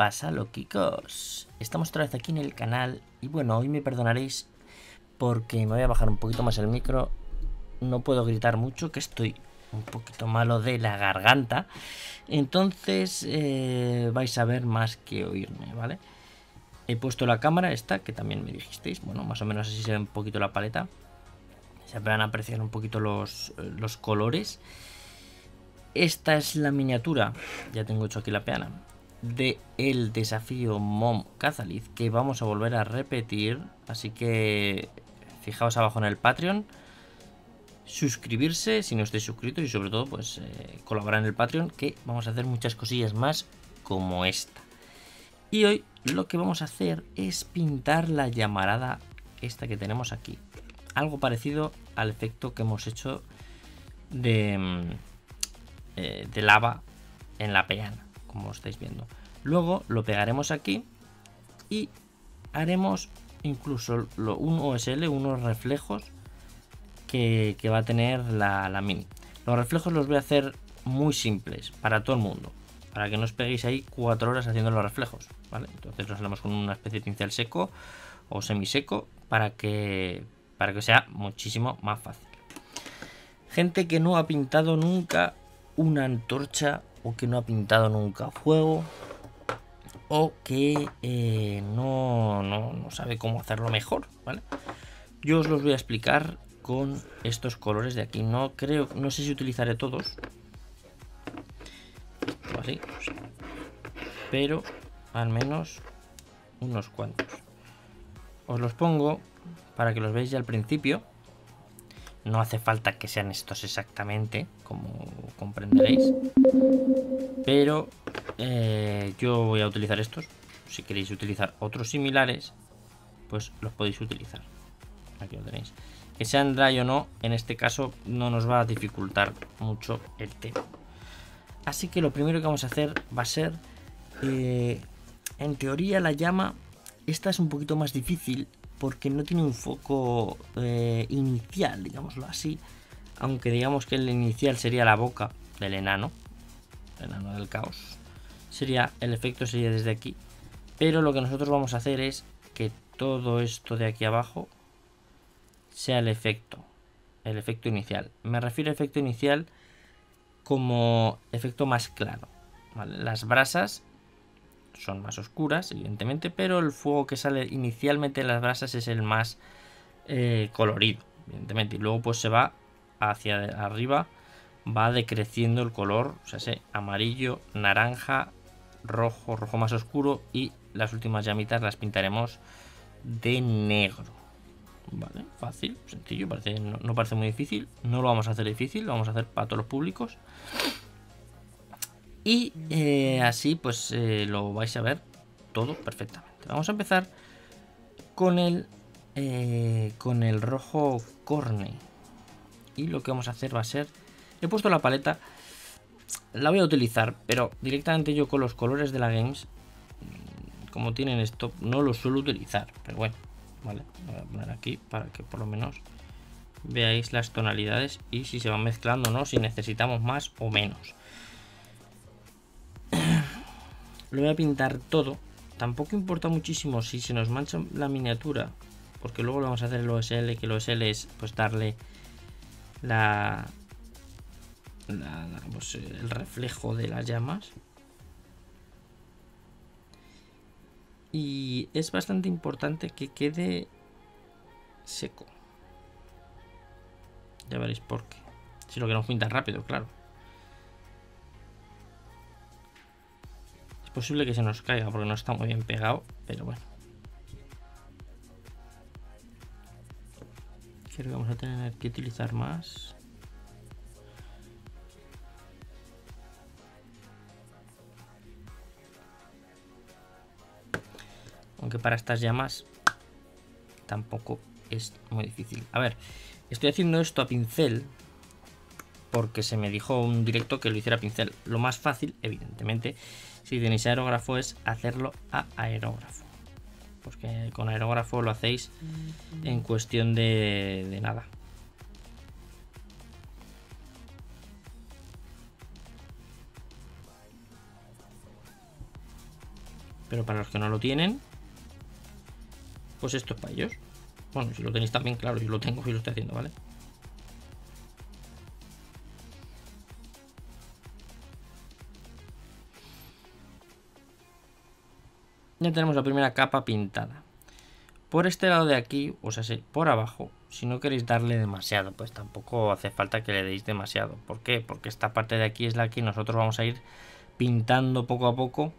pasa, loquicos? Estamos otra vez aquí en el canal y bueno, hoy me perdonaréis porque me voy a bajar un poquito más el micro. No puedo gritar mucho, que estoy un poquito malo de la garganta. Entonces eh, vais a ver más que oírme, ¿vale? He puesto la cámara esta, que también me dijisteis. Bueno, más o menos así se ve un poquito la paleta. Se van a apreciar un poquito los, los colores. Esta es la miniatura, ya tengo hecho aquí la peana, de el desafío Mom Cazaliz que vamos a volver a repetir. Así que fijaos abajo en el Patreon. Suscribirse si no estáis suscritos y sobre todo pues eh, colaborar en el Patreon que vamos a hacer muchas cosillas más como esta. Y hoy lo que vamos a hacer es pintar la llamarada esta que tenemos aquí. Algo parecido al efecto que hemos hecho de, mm, eh, de lava en la peana como estáis viendo. Luego lo pegaremos aquí y haremos incluso un OSL, unos reflejos que, va a tener la, mini. Los reflejos los voy a hacer muy simples para todo el mundo, para que no os peguéis ahí cuatro horas haciendo los reflejos. Entonces los haremos con una especie de pincel seco o semiseco para que, para que sea muchísimo más fácil. Gente que no ha pintado nunca una antorcha o que no ha pintado nunca fuego o que eh, no, no, sabe cómo hacerlo mejor, ¿vale? Yo os los voy a explicar con estos colores de aquí. No creo, no sé si utilizaré todos. Así. Pero al menos unos cuantos. Os los pongo para que los veáis ya al principio. No hace falta que sean estos exactamente, como comprenderéis. Pero eh, yo voy a utilizar estos. Si queréis utilizar otros similares, pues los podéis utilizar. Aquí lo tenéis. Que sean dry o no, en este caso no nos va a dificultar mucho el tema. Así que lo primero que vamos a hacer va a ser, eh, en teoría la llama, esta es un poquito más difícil porque no tiene un foco eh, inicial, digámoslo así. Aunque digamos que el inicial sería la boca del enano, el enano del caos. Sería, el efecto sería desde aquí. Pero lo que nosotros vamos a hacer es que todo esto de aquí abajo sea el efecto. El efecto inicial. Me refiero a efecto inicial como efecto más claro. Las brasas son más oscuras, evidentemente, pero el fuego que sale inicialmente de las brasas es el más eh, colorido, evidentemente. Y luego pues se va hacia arriba, va decreciendo el color, o sea, amarillo, naranja, rojo, rojo más oscuro y las últimas llamitas las pintaremos de negro. Vale, fácil, sencillo, no parece muy difícil. No lo vamos a hacer difícil, lo vamos a hacer para todos los públicos. Y eh, así pues eh, lo vais a ver todo perfectamente. Vamos a empezar con el, eh, con el rojo corne. Y lo que vamos a hacer va a ser... He puesto la paleta, la voy a utilizar, pero directamente yo con los colores de la Games, como tienen esto, no lo suelo utilizar. Pero bueno, vale, voy a poner aquí para que por lo menos veáis las tonalidades y si se van mezclando no, si necesitamos más o menos. Lo voy a pintar todo. Tampoco importa muchísimo si se nos mancha la miniatura. Porque luego lo vamos a hacer el OSL. Que el OSL es pues darle la, pues, el reflejo de las llamas. Y es bastante importante que quede seco. Ya veréis por qué. Si lo queremos pintar rápido, claro. Posible que se nos caiga porque no está muy bien pegado, pero bueno. Creo que vamos a tener que utilizar más. Aunque para estas llamas tampoco es muy difícil. A ver, estoy haciendo esto a pincel porque se me dijo un directo que lo hiciera a pincel. Lo más fácil, evidentemente, si tenéis aerógrafo es hacerlo a aerógrafo. Porque con aerógrafo lo hacéis en cuestión de, de nada. Pero para los que no lo tienen, pues esto es para ellos. Bueno, si lo tenéis también, claro, yo lo tengo y lo estoy haciendo, ¿vale? Ya tenemos la primera capa pintada. Por este lado de aquí, o sea, por abajo, si no queréis darle demasiado, pues tampoco hace falta que le deis demasiado. ¿Por qué? Porque esta parte de aquí es la que nosotros vamos a ir pintando poco a poco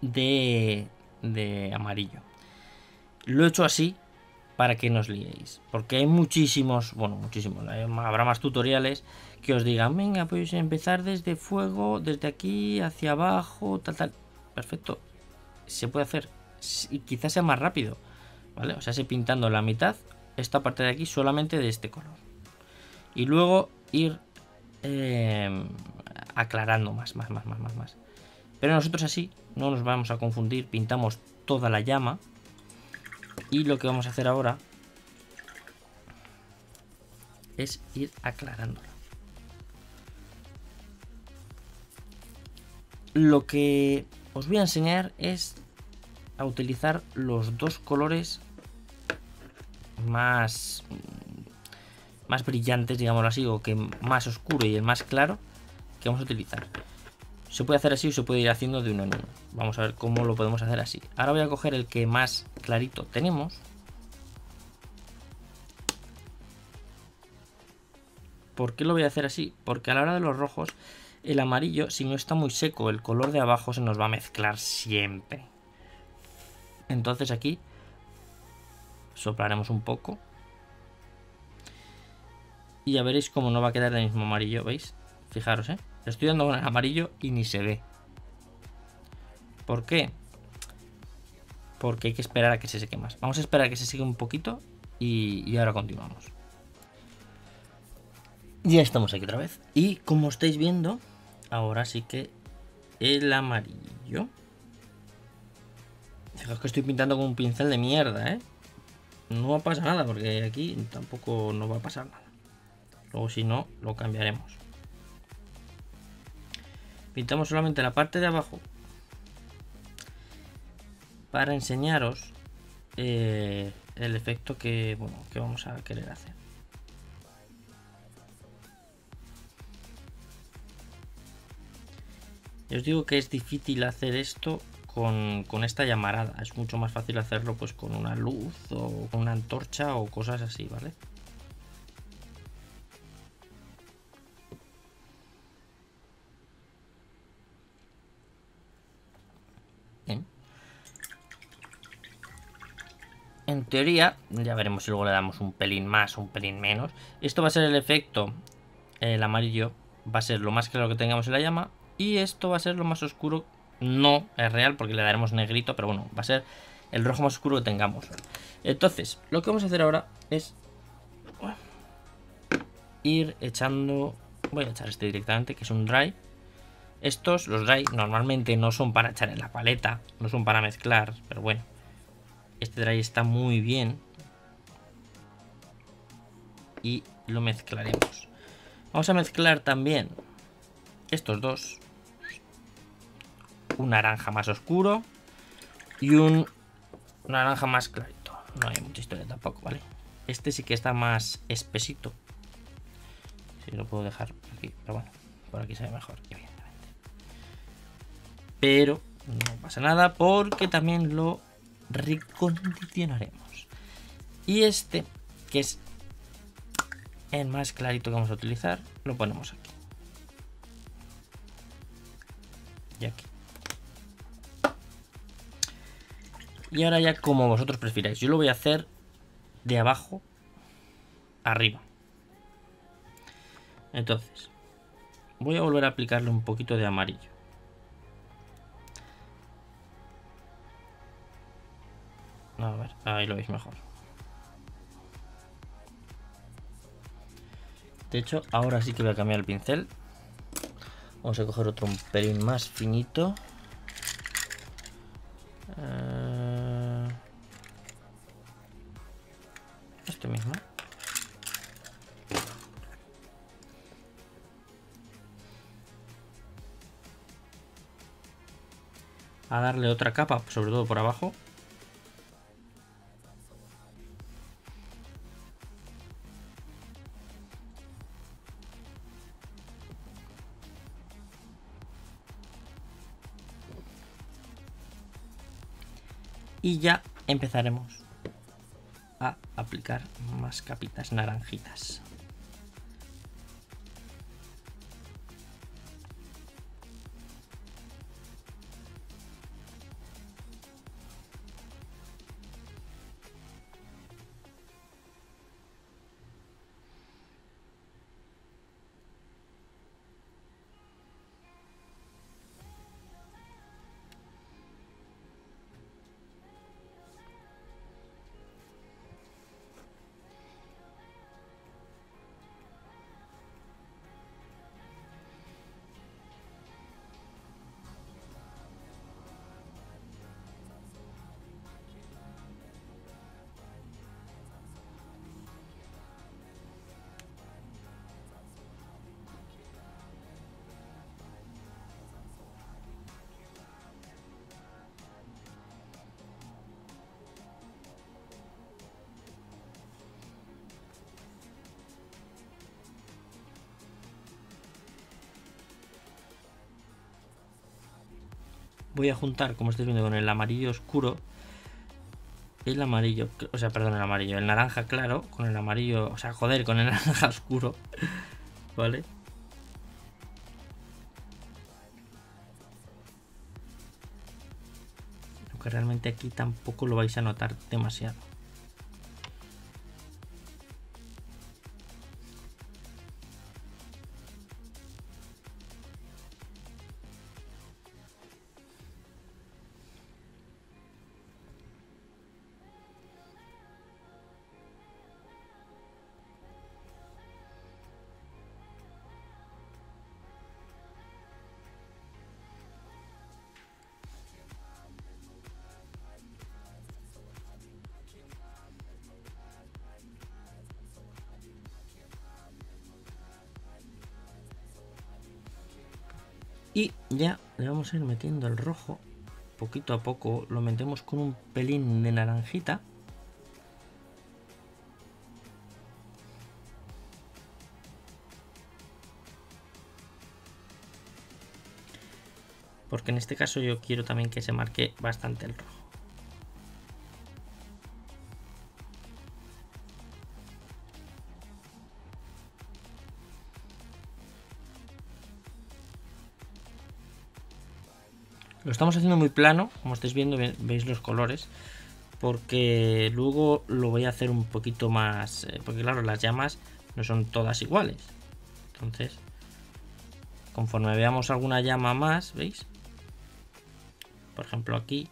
de, de amarillo. Lo he hecho así para que nos liéis. Porque hay muchísimos, bueno, muchísimos, habrá más tutoriales que os digan, venga, pues empezar desde fuego, desde aquí hacia abajo, tal, tal. Perfecto. Se puede hacer. Y quizás sea más rápido. ¿Vale? O sea, se pintando la mitad, esta parte de aquí solamente de este color. Y luego ir eh, aclarando más, más, más, más, más, más. Pero nosotros así no nos vamos a confundir, pintamos toda la llama. Y lo que vamos a hacer ahora es ir aclarándola. Lo que os voy a enseñar es a utilizar los dos colores más más brillantes, digámoslo así, o que más oscuro y el más claro que vamos a utilizar. Se puede hacer así o se puede ir haciendo de uno en uno. Vamos a ver cómo lo podemos hacer así. Ahora voy a coger el que más clarito tenemos. ¿Por qué lo voy a hacer así? Porque a la hora de los rojos, el amarillo, si no está muy seco, el color de abajo se nos va a mezclar siempre. Entonces aquí soplaremos un poco. Y ya veréis cómo no va a quedar el mismo amarillo, ¿veis? Fijaros, ¿eh? estoy dando con el amarillo y ni se ve. ¿Por qué? Porque hay que esperar a que se seque más. Vamos a esperar a que se seque un poquito y, y ahora continuamos. Ya estamos aquí otra vez. Y como estáis viendo, ahora sí que el amarillo. Fijaos que estoy pintando con un pincel de mierda, ¿eh? No va a pasar nada porque aquí tampoco no va a pasar nada. Luego si no, lo cambiaremos. Pintamos solamente la parte de abajo para enseñaros eh, el efecto que, bueno, que vamos a querer hacer. Os digo que es difícil hacer esto con, con, esta llamarada. Es mucho más fácil hacerlo pues con una luz o con una antorcha o cosas así, ¿vale? En teoría, ya veremos si luego le damos un pelín más, un pelín menos. Esto va a ser el efecto, el amarillo va a ser lo más claro que tengamos en la llama. Y esto va a ser lo más oscuro, no es real porque le daremos negrito, pero bueno, va a ser el rojo más oscuro que tengamos. Entonces, lo que vamos a hacer ahora es ir echando, voy a echar este directamente, que es un dry. Estos, los dry, normalmente no son para echar en la paleta, no son para mezclar, pero bueno, este dry está muy bien. Y lo mezclaremos. Vamos a mezclar también estos dos. Un naranja más oscuro y un naranja más clarito. No hay mucha historia tampoco, ¿vale? Este sí que está más espesito. Si lo puedo dejar aquí, pero bueno, por aquí se ve mejor, evidentemente. Pero no pasa nada porque también lo recondicionaremos. Y este, que es el más clarito que vamos a utilizar, lo ponemos aquí. Y aquí. Y ahora ya como vosotros prefiráis. Yo lo voy a hacer de abajo arriba. Entonces, voy a volver a aplicarle un poquito de amarillo. A ver, ahí lo veis mejor. De hecho, ahora sí que voy a cambiar el pincel. Vamos a coger otro un pelín más finito. Eh, este a darle otra capa, sobre todo por abajo. Y ya empezaremos aplicar más capitas naranjitas. Voy a juntar, como estáis viendo, con el amarillo oscuro. El amarillo, o sea, perdón, el amarillo, el naranja claro, con el amarillo, o sea, joder, con el naranja oscuro. ¿Vale? Aunque realmente aquí tampoco lo vais a notar demasiado. Ya le vamos a ir metiendo el rojo. Poquito a poco lo metemos con un pelín de naranjita. Porque en este caso yo quiero también que se marque bastante el rojo. Lo estamos haciendo muy plano, como estáis viendo, veis los colores. Porque luego lo voy a hacer un poquito más... Eh, porque claro, las llamas no son todas iguales. Entonces, conforme veamos alguna llama más, ¿veis? Por ejemplo aquí,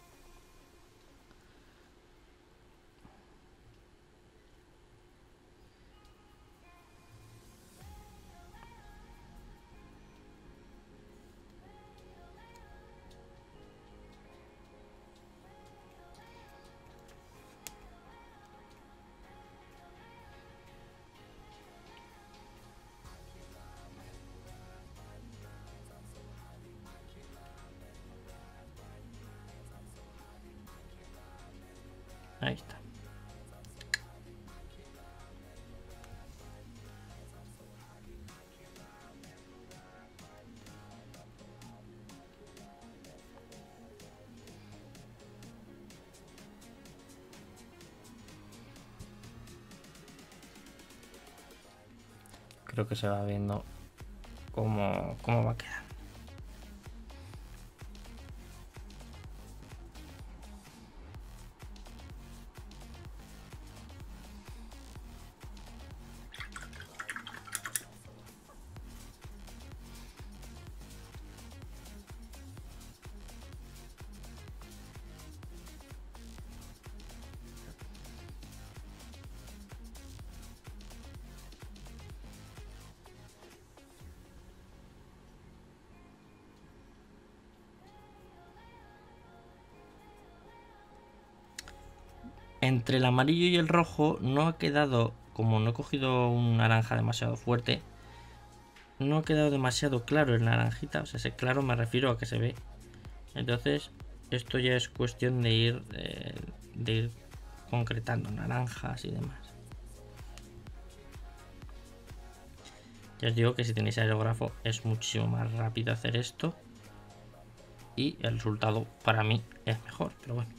Ahí está. Creo que se va viendo cómo, cómo va a quedar. Entre el amarillo y el rojo no ha quedado, como no he cogido un naranja demasiado fuerte, no ha quedado demasiado claro el naranjita, o sea, ese claro me refiero a que se ve. Entonces Esto ya es cuestión de ir, de ir concretando naranjas y demás. Ya os digo que si tenéis aerógrafo es muchísimo más rápido hacer esto. Y el resultado para mí es mejor, pero bueno.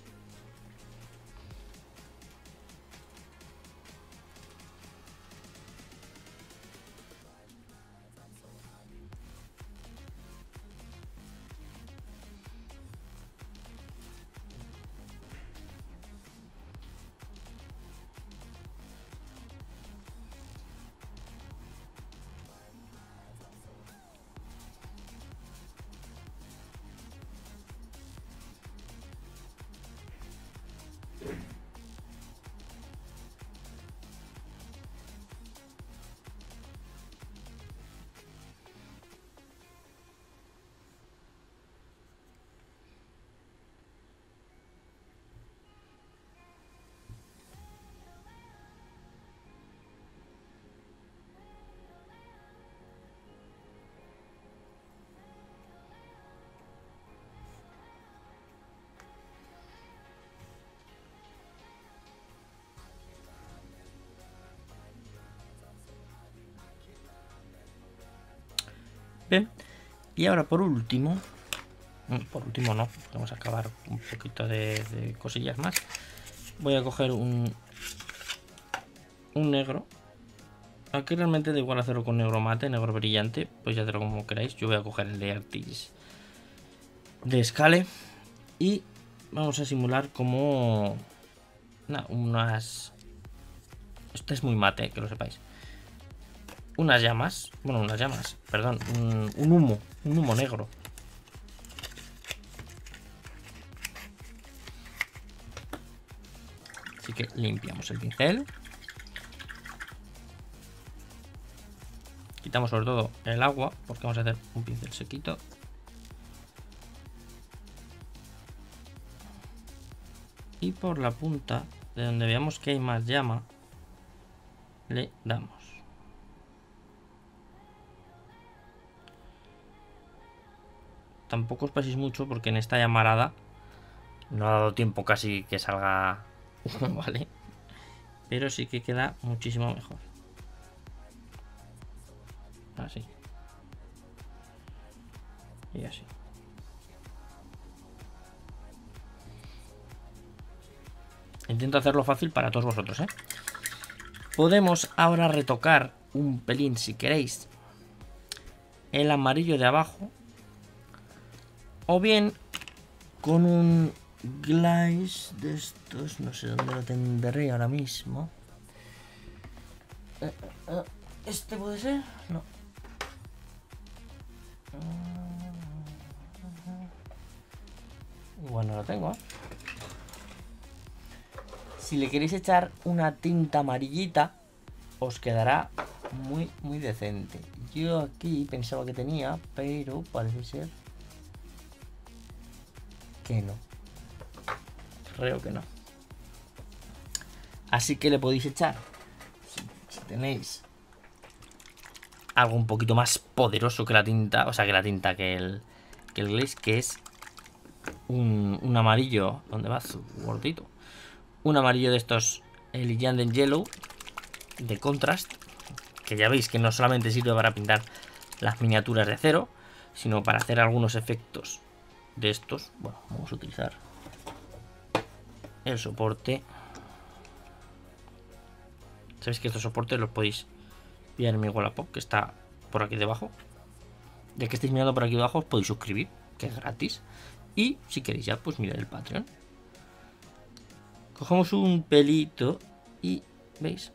Y ahora por último, mm, por último no, vamos a acabar un poquito de, cosillas más. Voy a coger un, un negro. Aquí realmente da igual hacerlo con negro mate, negro brillante, pues ya lo como queráis. Yo voy a coger el de Artis de Scale y vamos a simular como unas... Esto es muy mate, que lo sepáis unas llamas. Bueno, unas llamas, perdón. Un, humo, un humo negro. Así que limpiamos el pincel. Quitamos sobre todo el agua porque vamos a hacer un pincel sequito. Y por la punta, de donde veamos que hay más llama, le damos. Tampoco os paséis mucho porque en esta llamarada no ha dado tiempo casi que salga ¿vale? Pero sí que queda muchísimo mejor. Así. Y así. Intento hacerlo fácil para todos vosotros, ¿eh? Podemos ahora retocar un pelín, si queréis, el amarillo de abajo o bien con un glaze de estos, no sé dónde lo tendré ahora mismo. Eh, eh, ¿Este puede ser? No. Bueno, lo tengo. ¿eh? Si le queréis echar una tinta amarillita, os quedará muy, muy decente. Yo aquí pensaba que tenía, pero parece ser que no. Creo que no. Así que le podéis echar, si, tenéis algo un poquito más poderoso que la tinta, o sea, que la tinta que el, que el glaze, que es un, un amarillo, ¿dónde va su gordito? Un amarillo de estos, el Yanden Yellow, de contrast, que ya veis que no solamente sirve para pintar las miniaturas de cero, sino para hacer algunos efectos de estos, bueno, vamos a utilizar el soporte. Sabéis que estos soportes los podéis pillar en mi Wallapop, que está por aquí debajo. Ya que estáis mirando por aquí debajo, os podéis suscribir, que es gratis. Y si queréis ya, pues mirad el Patreon. Cogemos un pelito y, ¿veis?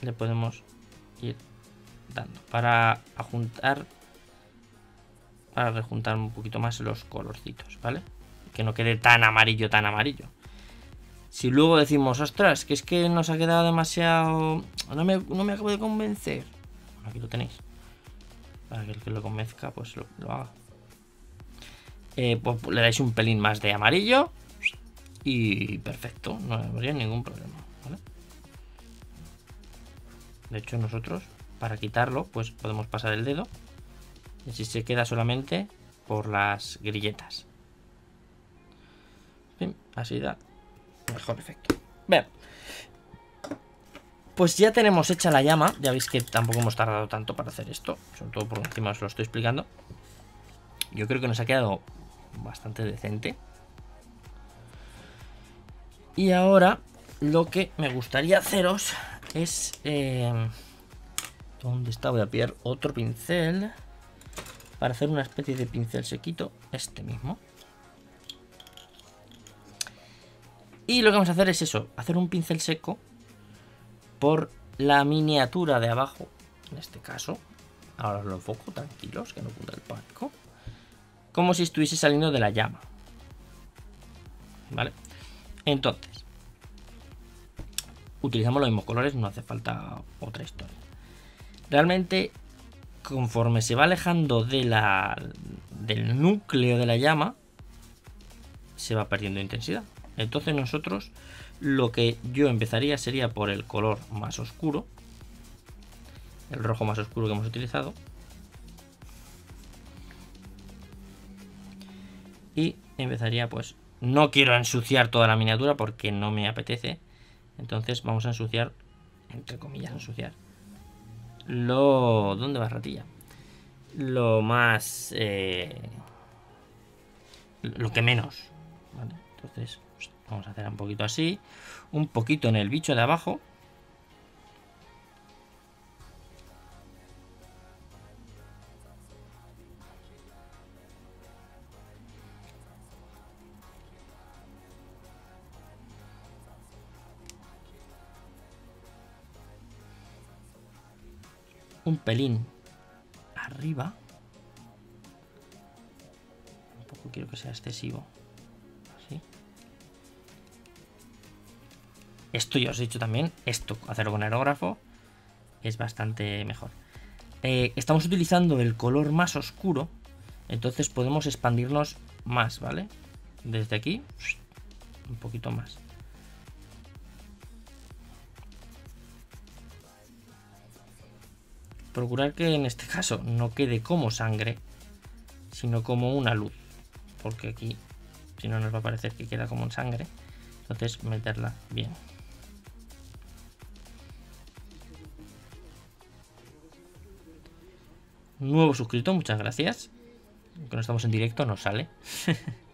Le podemos ir dando para juntar para rejuntar un poquito más los colorcitos, ¿vale? Que no quede tan amarillo, tan amarillo. Si luego decimos, ostras, que es que nos ha quedado demasiado... No me, acabo de convencer. aquí lo tenéis. Para que el que lo convenzca, pues lo, haga. Eh, pues le dais un pelín más de amarillo. Y perfecto, no habría ningún problema. ¿vale? De hecho, nosotros, para quitarlo, pues podemos pasar el dedo y si se queda solamente por las grilletas. así da mejor efecto. Bien. Pues ya tenemos hecha la llama. Ya veis que tampoco hemos tardado tanto para hacer esto. Sobre todo por encima os lo estoy explicando. Yo creo que nos ha quedado bastante decente. Y ahora lo que me gustaría haceros es... Eh, ¿Dónde está? Voy a pillar otro pincel para hacer una especie de pincel sequito, este mismo. Y lo que vamos a hacer es eso, hacer un pincel seco por la miniatura de abajo, en este caso. Ahora os lo enfoco, tranquilos, que no cunda el pánico. Como si estuviese saliendo de la llama. ¿Vale? Entonces, utilizamos los mismos colores, no hace falta otra historia. Realmente, conforme se va alejando de la, del núcleo de la llama, se va perdiendo intensidad. Entonces nosotros lo que yo empezaría sería por el color más oscuro, el rojo más oscuro que hemos utilizado. Y empezaría pues, no quiero ensuciar toda la miniatura porque no me apetece. Entonces vamos a ensuciar, entre comillas ensuciar, lo... ¿Dónde va ratilla? Lo más... Eh, lo que menos. Entonces vamos a hacer un poquito así. Un poquito en el bicho de abajo. Un pelín arriba. Un poco quiero que sea excesivo. Así. Esto ya os he dicho también, esto, hacerlo con aerógrafo, es bastante mejor. Eh, estamos utilizando el color más oscuro, entonces podemos expandirnos más, ¿vale? Desde aquí, un poquito más. Procurar que en este caso no quede como sangre, sino como una luz. Porque aquí, si no, nos va a parecer que queda como sangre. Entonces, meterla bien. Nuevo suscrito, muchas gracias. Aunque no estamos en directo, no sale.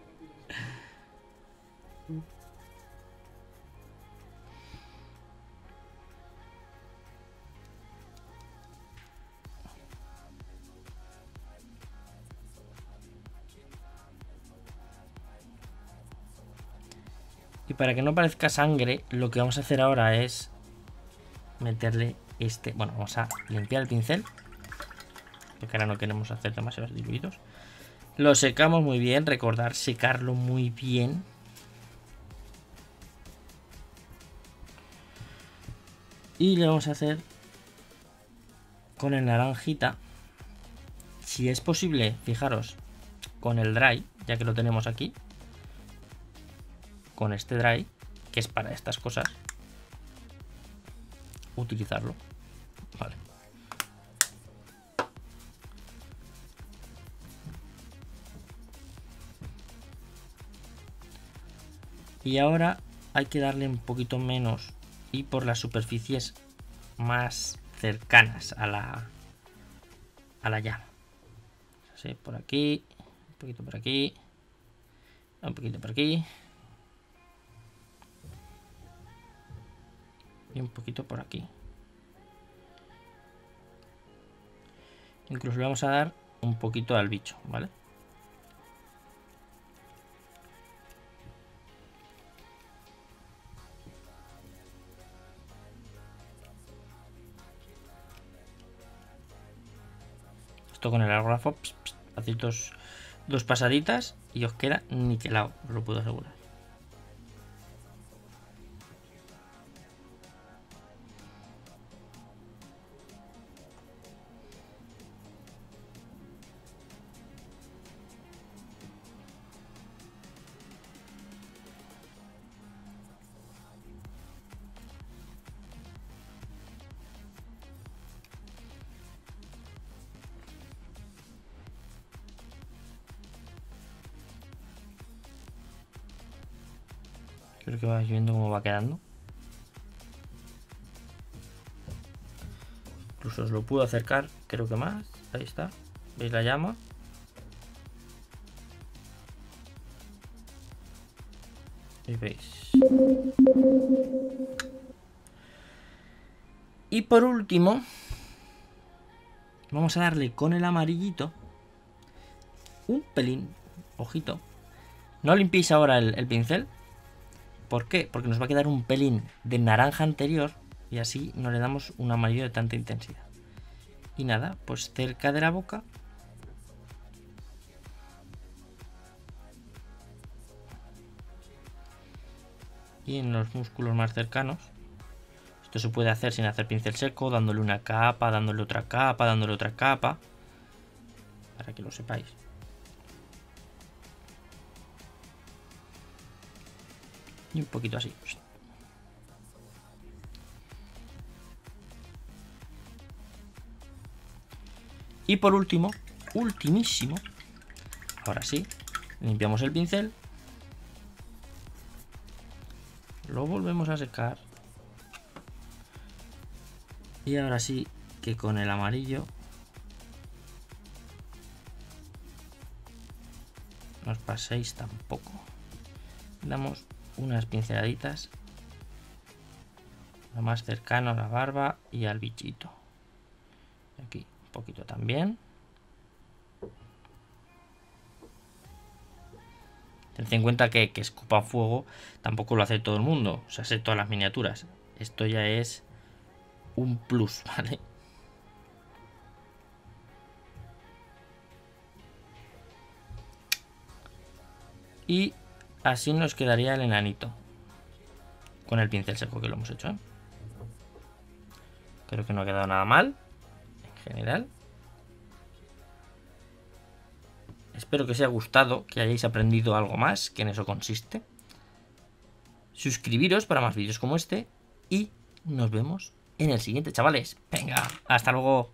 Y para que no parezca sangre, lo que vamos a hacer ahora es meterle este... Bueno, vamos a limpiar el pincel. Porque ahora no queremos hacer demasiados diluidos. Lo secamos muy bien, recordar secarlo muy bien. Y le vamos a hacer con el naranjita. Si es posible, fijaros, con el dry, ya que lo tenemos aquí con este dry, que es para estas cosas, utilizarlo. Y ahora hay que darle un poquito menos y por las superficies más cercanas a la a la llama. por aquí, un poquito por aquí, un poquito por aquí. Y un poquito por aquí. Incluso le vamos a dar un poquito al bicho, ¿vale? Esto con el hacéis dos, dos pasaditas y os queda niquelado, os lo puedo asegurar. Creo que vais viendo cómo va quedando. Incluso os lo puedo acercar, creo que más. Ahí está. ¿Veis la llama? Y veis. Y por último, vamos a darle con el amarillito un pelín, ojito. No limpiéis ahora el pincel. ¿Por qué? Porque nos va a quedar un pelín de naranja anterior y así no le damos un amarillo de tanta intensidad. Y nada, pues cerca de la boca y en los músculos más cercanos. Esto se puede hacer sin hacer pincel seco, dándole una capa, dándole otra capa, dándole otra capa, para que lo sepáis. Y un poquito así. Y por último, ultimísimo, ahora sí, limpiamos el pincel Lo volvemos a secar. Y ahora sí que con el amarillo no os paséis tampoco. Damos unas pinceladitas lo más cercano a la barba y al bichito. Aquí un poquito también. Tened en cuenta que, que escupa fuego tampoco lo hace todo el mundo, o sea, hace todas las miniaturas. Esto ya es un plus, ¿vale? Y así nos quedaría el enanito. Con el pincel seco que lo hemos hecho, ¿eh? Creo que no ha quedado nada mal. En general. Espero que os haya gustado, que hayáis aprendido algo más, que en eso consiste. Suscribiros para más vídeos como este y nos vemos en el siguiente, chavales. Venga, hasta luego.